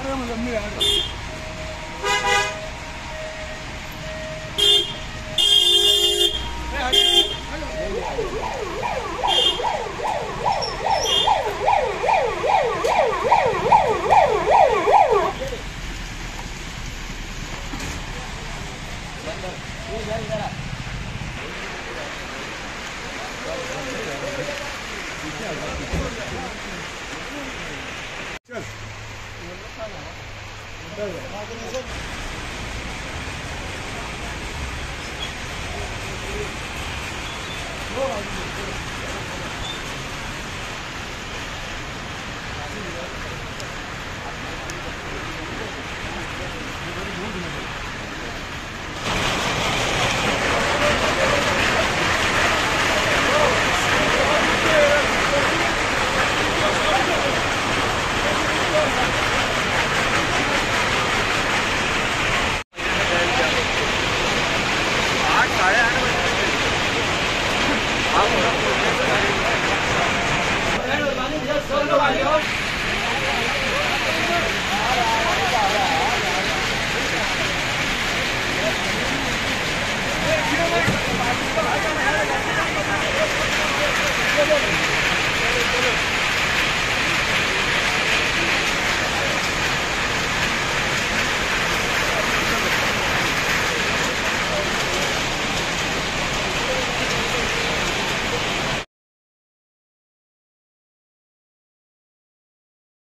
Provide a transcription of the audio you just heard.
哎呀！对呀，我跟你讲。cuánto valió?